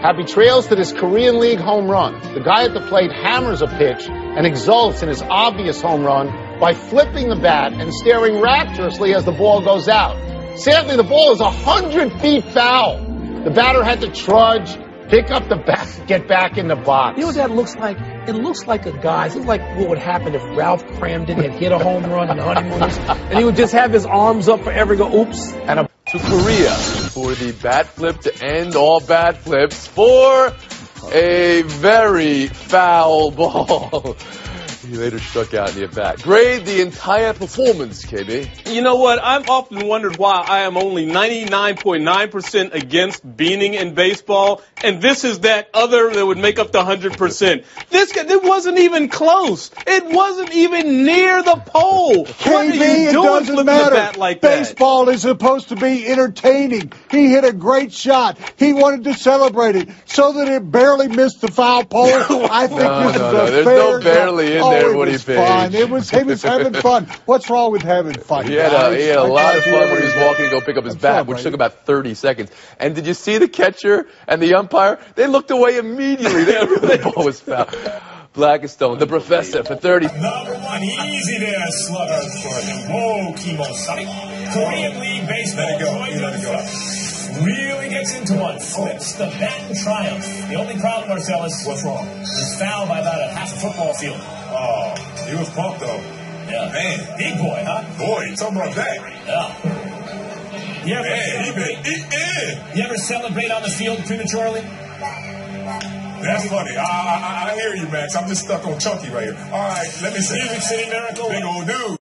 Happy trails to this Korean League home run. The guy at the plate hammers a pitch and exults in his obvious home run by flipping the bat and staring rapturously as the ball goes out. Sadly, the ball is a hundred feet foul. The batter had to trudge, pick up the bat, get back in the box. You know what that looks like? It looks like a guy. It's like what would happen if Ralph Kramden had hit a home run in the honeymooners, and he would just have his arms up forever, go oops, and a to Korea for the bat flip to end all bat flips for a very foul ball. He later struck out in the at bat. Grade the entire performance, KB. You know what? I've often wondered why I am only 99.9% against beaning in baseball, and this is that other that would make up the 100%. This it wasn't even close. It wasn't even near the pole. KB, what are you it doing doesn't flipping matter. the bat like Baseball that? is supposed to be entertaining. He hit a great shot. He wanted to celebrate it so that it barely missed the foul pole. I think No, this no, is no. a There's fair no barely in oh, there, it Woody was Paige. fun. It was he was having fun. What's wrong with having fun? He had a, he had a I lot of fun when he was walking to go pick up his I'm bat, which celebrating. took about 30 seconds. And did you see the catcher and the umpire? They looked away immediately. They knew the ball was foul. Blackistone, the professor, for 30. Number one, easy there, slugger. Oh, Whoa, Kimosari. Korean League Baseball. Let it go. You let it go. Really gets into one. Flips the bat in triumph. The only problem, Marcellus. What's wrong? Is foul by about a half a football field. Oh, he was pumped though. Yeah. Man. Big boy, huh? Boy, talking about that. Yeah. You ever, Man, he been eating. You ever celebrate on the field prematurely? That's funny. I, I, I hear you, Max. I'm just stuck on Chunky right here. All right, let me see. Music City Miracle. Big old dude.